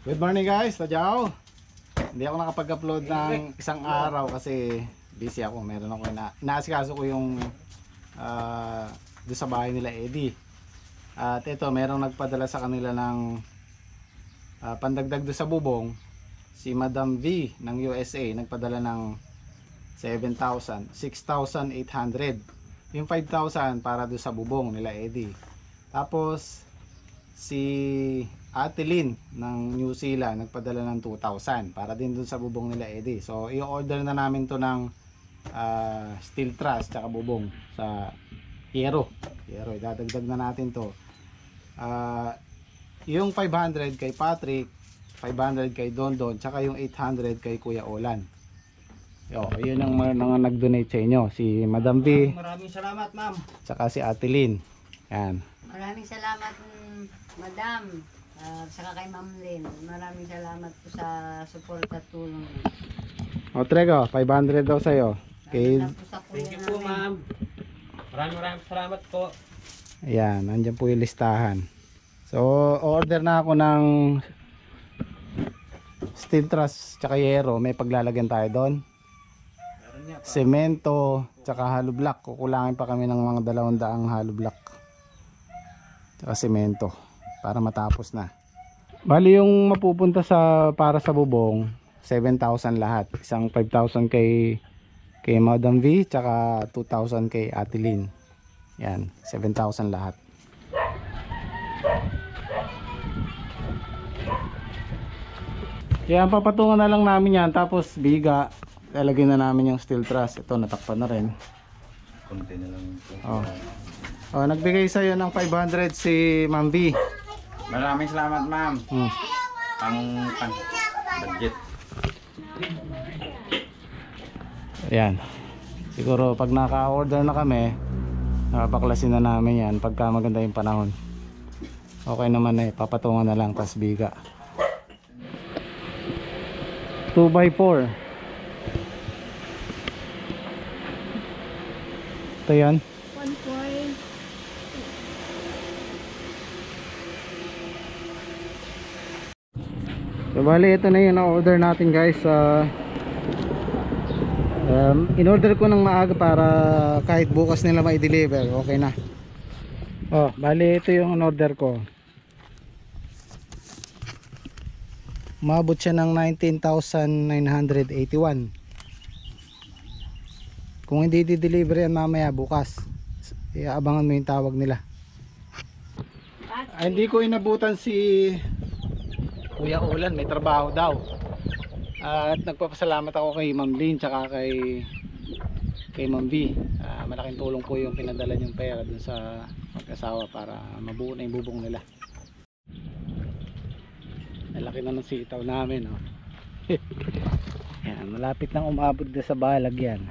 Good morning guys, Tadyaw. Hindi ako nakapag-upload ng isang araw kasi busy ako. Meron ako na inaasikaso ko yung ah, doon sa bahay nila Eddie. At ito, merong nagpadala sa kanila ng ah, pandagdag doon sa bubong. Si Madam V ng USA nagpadala ng 7,000, 6,800. Yung 5,000 para doon sa bubong nila Eddie. Tapos si Ate Lynn ng New Zealand nagpadala ng 2,000 para din dun sa bubong nila Eddie. So, i-order na namin to ng ah, steel truss tsaka bubong sa Hero. Hero, idadagdag na natin to. Ah, yung 500 kay Patrick, 500 kay Don Don, tsaka yung 800 kay Kuya Olan. Yo, yun ang mga, mga nag-donate sa inyo. Si Madam B, Maraming salamat, ma'am. tsaka si Ate Lynn. Yan. Maraming salamat, Madam. Uh, saka kay Ma'am Lynn. Maraming salamat po sa support at tulong. O, Trego, 500 daw sa'yo. Okay. Thank you po, ma'am. Maraming maraming salamat po. Ayan, andyan po yung listahan. So, order na ako ng steel truss tsaka yero. May paglalagyan tayo doon. Semento tsaka hollow block. Kukulangin pa kami ng mga dalawang daang hollow block. Tsaka semento para matapos na. Bali yung mapupunta sa para sa bubong, 7,000 lahat. Isang 5,000 kay kay Madam V tsaka 2,000 kay Ate Lynn. Yan, 7,000 lahat. Kaya papatungan na lang namin yan tapos biga lalagyan na namin yung steel truss. Ito natakpan na rin. Konti na lang po. Oh. Oh, nagbigay sa iyo ng 500 si Ma'am V. Maraming salamat ma'am. Hmm. Pang pang budget. Ayan. Siguro pag naka-order na kami, napaklasin na namin yan pagka maganda yung panahon. Okay naman eh, papatungan na lang tas biga. 2x4. Ito yan. So bali ito na yung na-order natin guys sa um, in-order ko ng maaga para kahit bukas nila ma-deliver okay na. Oh bali ito yung in-order ko. Umabot siya ng 19,981 kung hindi di-deliver yan mamaya bukas iaabangan mo yung tawag nila. Ah, hindi ko inabutan si Kuya Ulan may trabaho daw. At nagpapasalamat ako kay Ma'am Lynn tsaka kay kay Ma'am V. Ah, malaking tulong po yung pinadala niyong pera dun sa mag-asawa para mabuo na yung bubong nila. Malaki na ng sitaw namin oh. yan, malapit nang umabot na sa balag yan.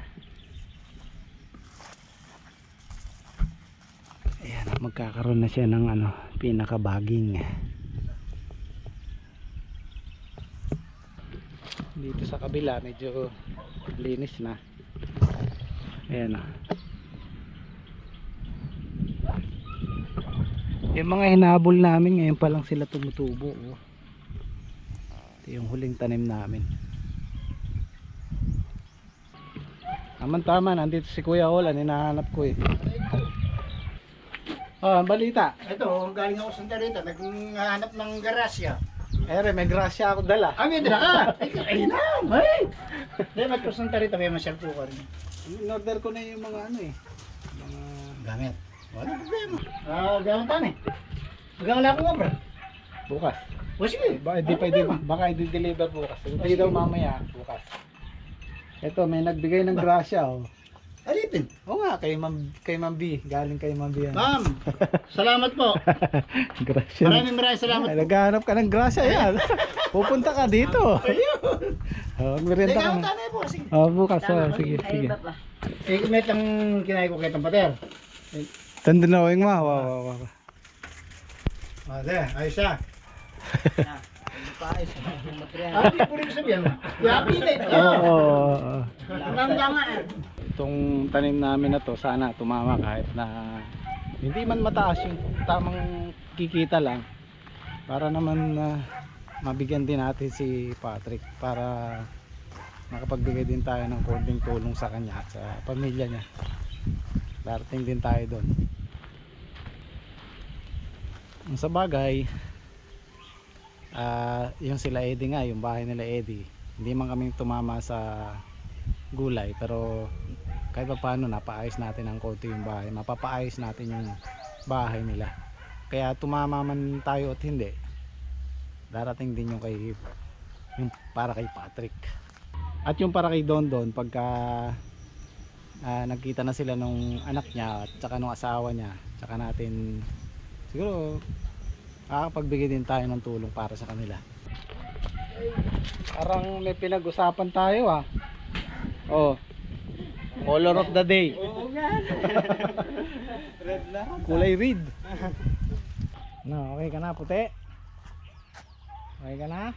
Ayan magkakaroon na siya ng ano pinakabaging dito sa kabila medyo linis na ayan o yung mga hinabol namin ngayon pa lang sila tumutubo oh. ito yung huling tanim namin Aman tama, nandito si Kuya Olan, hinahanap ko eh. Oh, balita. Ito, galing ako sa Tarita, naghahanap ng garasya. Ere, may grasya ako dala. Ah, may dala ka! Ay, kainan! Ay! Hindi, sa Tarita, may masyal po ka rin. In-order ko na yung mga ano eh. Mga Gamit. Wala problema. Ah, gamit tan eh. Magkakala ko nga, bro. bukas. O sige. Ba, hindi pa hindi, baka i-deliver bukas. Hindi daw mamaya, bukas. Ito, may nagbigay ng grasya oh. Alipin. Oo nga, kay Ma'am, kay Ma'am B. Galing kay Ma'am B yan. Ma'am, salamat po. grasya. Maraming maraming salamat Ay, po. naghahanap ka ng grasya yan. Pupunta ka dito. Ayun. Oh, magmerienda gamit ka. tan eh po. Sige. Oh, bukas. Oh, sige, ay, sige. iba pa. Eh, met ang kinain ko kay Tampater. Tanda na oing ma. Wow, wow, wow. Ah, de, ayos siya. Paayos hindi ko rin sabihin. Yapi na ito. Oo. oo, oo. Hanggang nga. Itong tanim namin na to, sana tumama kahit na hindi man mataas yung tamang kikita lang. Para naman na mabigyan din natin si Patrick para makapagbigay din tayo ng konting tulong sa kanya at sa pamilya niya. Darating din tayo doon. Sa bagay ah, yung sila Eddie nga yung bahay nila Eddie hindi man kami tumama sa gulay pero kahit pa paano napaayos natin ng konti yung bahay. Mapapaayos natin yung bahay nila. Kaya tumama man tayo at hindi darating din yung kay yung para kay Patrick. At yung para kay Don Don pagka ah, nagkita na sila nung anak niya at saka nung asawa niya saka natin siguro makakapagbigay din tayo ng tulong para sa kanila. Parang may pinag-usapan tayo ah. Oh color of the day. Red lang. kulay red. No okay ka na puti? Okay ka na?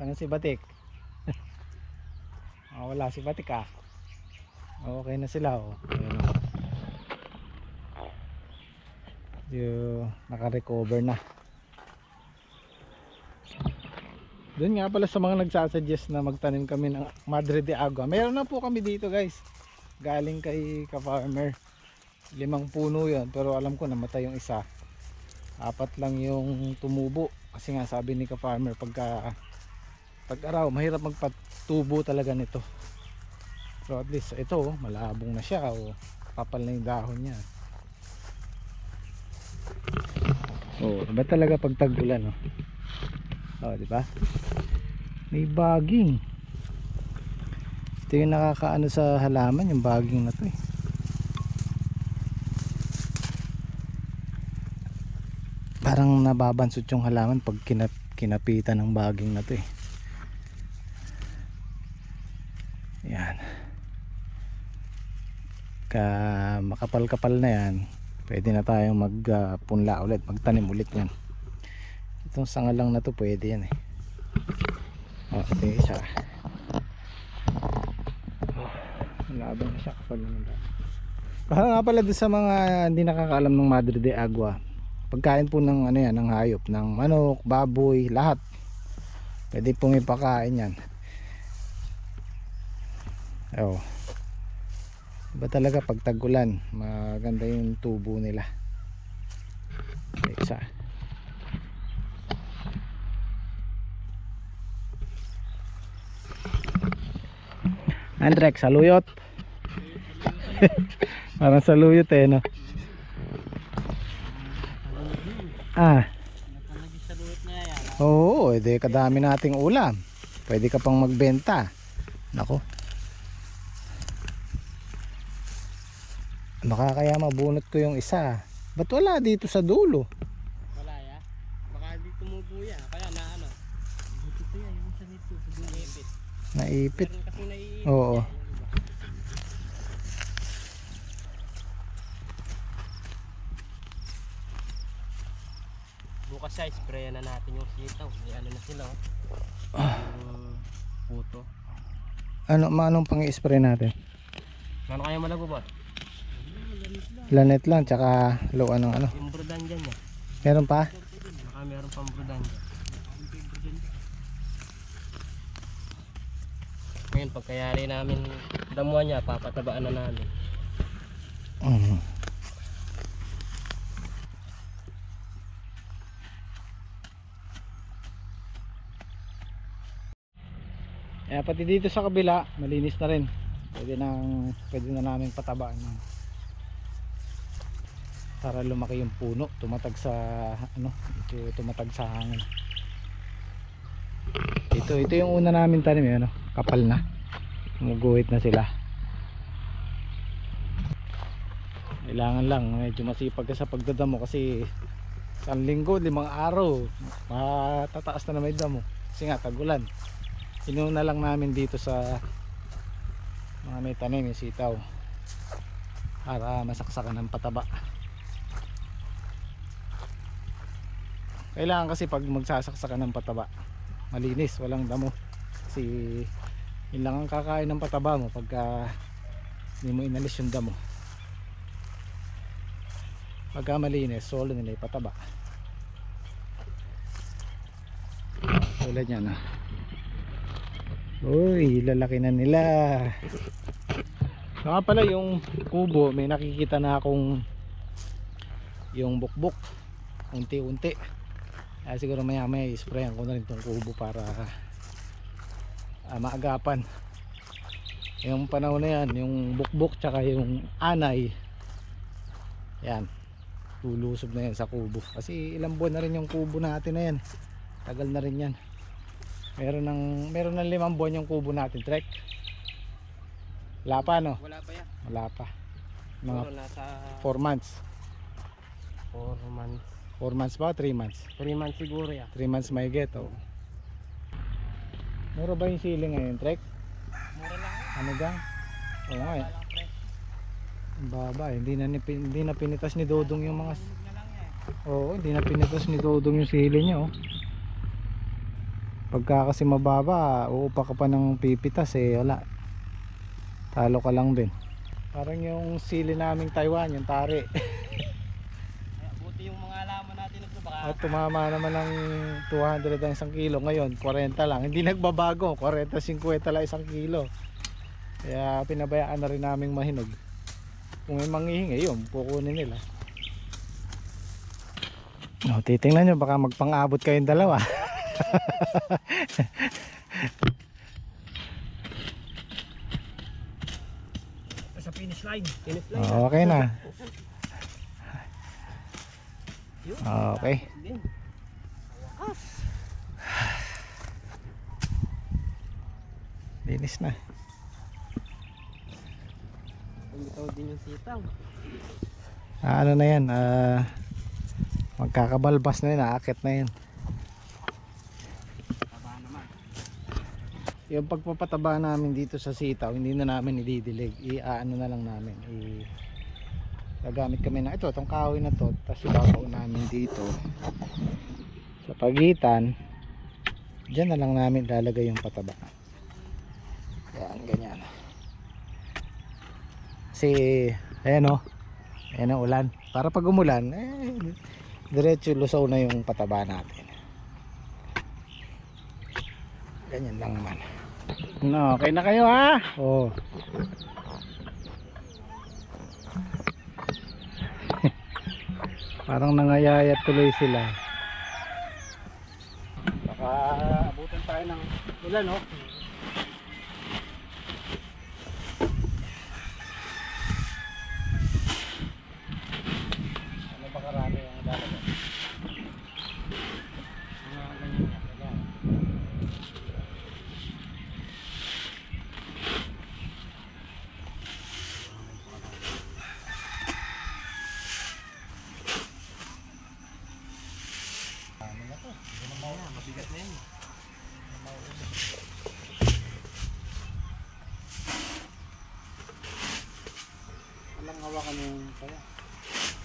Saan si Batik? Oh, wala si Batik ah. Okay na sila oh. Ayan, oh. yung naka-recover na. Doon nga pala sa mga nagsasuggest na magtanim kami ng Madre de Agua. Meron na po kami dito guys galing kay ka-farmer. Limang puno yon pero alam ko namatay yung isa. Apat lang yung tumubo. Kasi nga sabi ni ka-farmer pagka pag araw mahirap magpatubo talaga nito. Pero at least ito oh, malabong na siya o kapal na yung dahon niya. Oh iba talaga pag tag-ulan oh. oh di ba? May baging ito yung nakakaano sa halaman yung baging na to eh. Parang nababansot yung halaman pag kinap, kinapitan ng baging na to eh. Yan. Ka makapal kapal na yan. Pwede na tayong magpunla ulit magtanim ulit yan. Itong sanga lang na to pwede yan eh. Yung isa oh, laban siya kapal naman para nga pala doon sa mga hindi nakakaalam ng Madre de Agua pagkain po ng ano yan ng hayop ng manok, baboy, lahat. Pwede pong ipakain yan. Oh iba talaga pag tagulan maganda yung tubo nila. Isa Andrex, saluyot parang saluyot eh no ah Oo, edi kadami nating ulam. Pwede ka pang magbenta. Nako. Baka kaya mabunot ko yung isa. Ba't wala dito sa dulo? Wala ya. Baka di tumubo yan. Kaya na ano. Dito yan. Yung isa nito. Naipit. Naipit. Kasi naiipit. Oo. yan, yung iba. Bukas siya, sprayan na natin yung sitaw. May ano na sila. Oh. Yung puto. Ano, manong pang i-spray natin? Ano kaya malago ba? Lanet lang, tsaka low anong ano. Yung brudan dyan niya. Meron pa? Baka meron pang brudan dyan. Ngayon, pagkayari namin damuhan niya, papatabaan na namin. Mhm. Eh, pati dito sa kabila, malinis na rin. Pwede nang pwede na namin patabaan yan. Para lumaki yung puno, tumatag sa ano, ito tumatag sa hangin. Ito, ito yung una namin tanim, ano, kapal na. Muguhit na sila. Kailangan lang medyo masipag ka sa pagdadamo kasi isang linggo, limang araw, matataas na naman yung damo. Kasi nga, tagulan inuna lang namin dito sa mga may tanim yung sitaw. Para masaksakan ng pataba. Kailangan kasi pag magsasaksakan ng pataba malinis, walang damo. Kasi yun lang ang kakain ng pataba mo pagka hindi mo inalis yung damo. Pagka malinis, solo nila yung pataba. Tulad yan ah. Uy, lalaki na nila. Saka pala yung kubo, may nakikita na akong yung bukbuk. Unti-unti. Kaya siguro maya maya isprayan ko na rin tong kubo para ah, maagapan. Yung panahon na yan, yung bukbuk tsaka yung anay. Yan. Lulusob na yan sa kubo. Kasi ilang buwan na rin yung kubo natin na yan. Tagal na rin yan. Meron ng meron ng limang buwan yung kubo natin, Trek. Wala pa no? Wala pa yan. Wala pa. Mga Siguro nasa 4 months. 4 months. 4 months ba? 3 months? 3 months siguro yan. 3 months may get oh. Mura ba yung ceiling ngayon, Trek? Mura lang. Ano gang? Oo nga eh. Baba eh. Hindi na, hindi na pinitas ni Dodong yung mga... Oo, hindi na pinitas ni Dodong yung ceiling niya oh. Pagka kasi mababa, uupa ka pa ng pipitas eh, wala. Talo ka lang din. Parang yung sili naming Taiwan, yung tari. Buti yung mga alaman natin nito baka At tumama naman ng 200 ang isang kilo. Ngayon, 40 lang. Hindi nagbabago. 40-50 lang isang kilo. Kaya pinabayaan na rin naming mahinog. Kung may manghihingi, yun, kukunin nila. O, titingnan nyo, baka magpang-abot kayong dalawa. sa finish line. Finish line. Okay na. Okay. Din. Linis na. Bumitaw din yung sitaw. Ah, ano na yan? Ah, magkakabalbas na yun. Aakit na yan. Taba naman. Yung pagpapataba namin dito sa sitaw, hindi na namin ididilig. I-ano na lang namin. I gagamit kami na ito, itong kahoy na to, tapos ibabaw namin dito sa pagitan. Diyan na lang namin lalagay yung pataba. Yan, ganyan. Kasi, ayan o, ayan ang ulan. Para pag umulan, eh, diretso lusaw na yung pataba natin. Ganyan lang naman. No, okay na kayo ha? Oh. Parang nangayayat tuloy sila. Baka abutan tayo ng ulan, no? Ano ba karami ang dalawa? Mga ganyan nga, ganyan. Mabigat na yan. Walang hawakan yung kaya.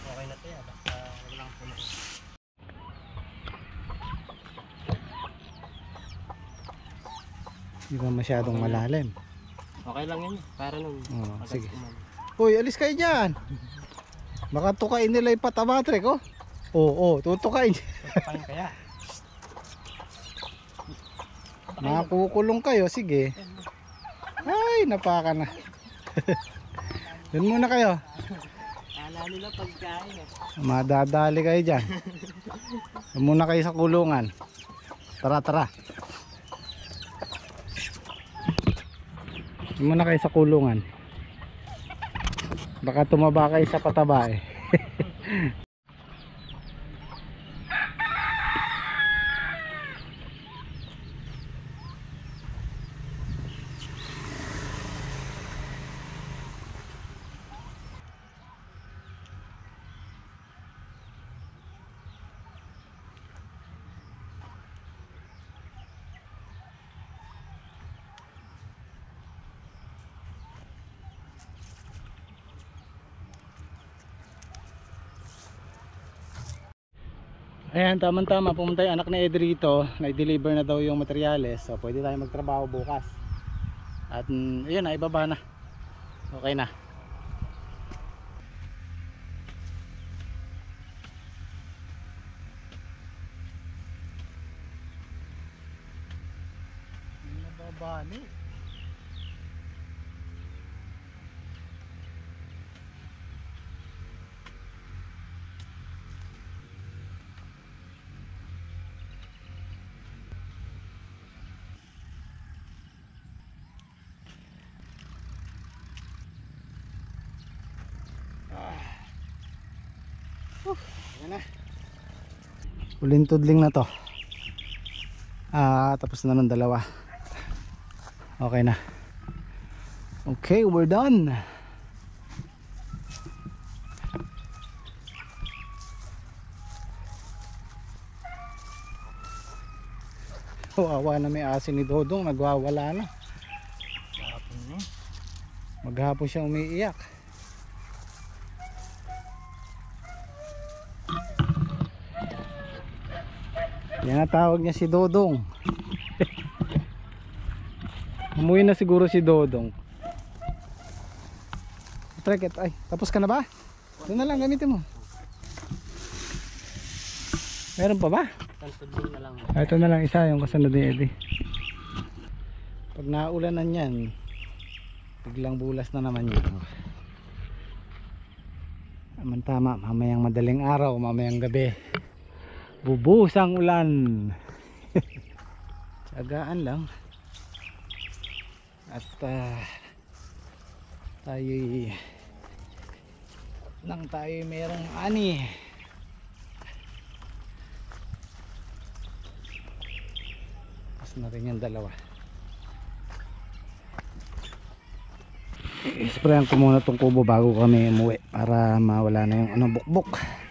Okay na to yan. Basta walang puno. Hindi ba masyadong malalim? Okay lang yan. Para nung agad sige. uman. Uy, alis kayo dyan. Baka tukain nila yung patabatrek, oh. Oo, oh, tutukain. Pagpapain kaya. Makukulong kayo, sige. Ay, napaka na. Doon muna kayo. Kala nila pagkain eh. Madadali kayo dyan. Doon muna kayo sa kulungan. Tara, tara. Muna kayo sa kulungan. Baka tumaba kayo sa pataba eh. Ayan, tamang-tama. Pumunta yung anak ni Ed rito. Na-deliver na daw yung materyales. So, pwede tayo magtrabaho bukas. At, mm, ayun, naibaba na. Okay na. Yan na. Huling tudling na to. Ah, tapos na ng dalawa. Okay na. Okay, we're done. Wawa na may asin ni Dodong, nagwawala na. Maghapon siya umiiyak. Yan ang tawag niya si Dodong. Umuwi na siguro si Dodong. Trek it. Ay, tapos ka na ba? Doon na lang gamitin mo. Meron pa ba? Na lang. Ito na lang isa yung kasunod ni Eddie. Pag naulanan yan, biglang bulas na naman yun. Aman tama, mamayang madaling araw, mamayang gabi. Bubuhos ang ulan. Tsagaan lang. At uh, tayo'y nang tayo merong ani. Tapos na rin yung dalawa. Isprayan ko muna tong kubo bago kami umuwi para mawala na yung ano bukbok.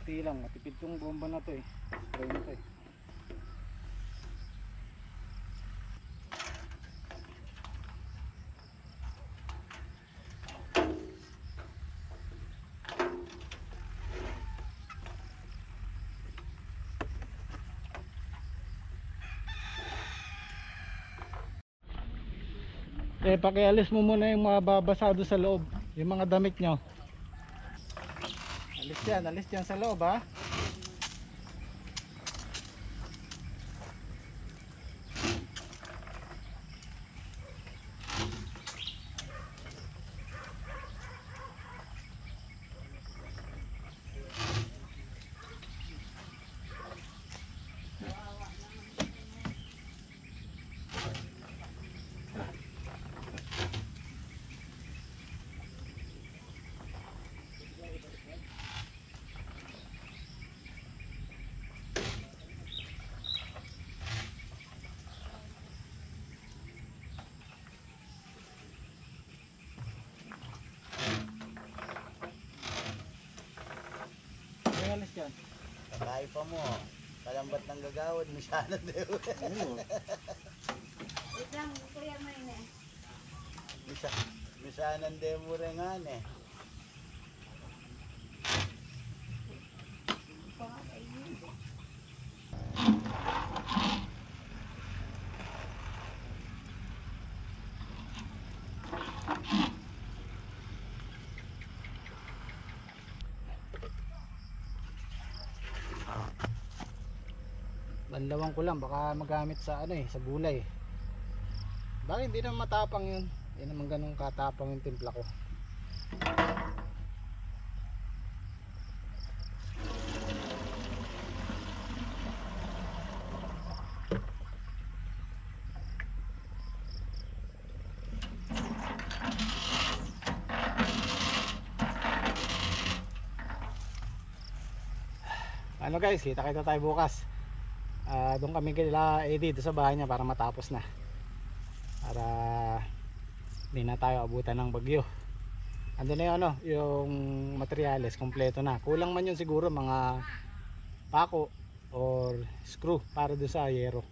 Nakati lang, matipid tong bomba na to eh. Spray na to eh. Eh, pakialis mo muna yung mga babasado sa loob. Yung mga damit nyo. Yan, alis yan sa loob ha. Ay, alis yan. Patay pa mo. Kalambat ng gagawad, masyado daw. Wait lang, kuya mo yun eh. Misa, misanan demo rin nga eh. Banlawan ko lang, baka magamit sa ano eh, sa gulay. Bakit hindi naman matapang yun? Hindi naman ganun katapang yung timpla ko. Ano guys, kita kita tayo bukas. Doon kami kila Eddie doon sa bahay niya para matapos na. Para hindi na tayo abutan ng bagyo. Ando na yung ano, yung materyales kompleto na. Kulang man yun siguro mga pako, or screw para do sa yero.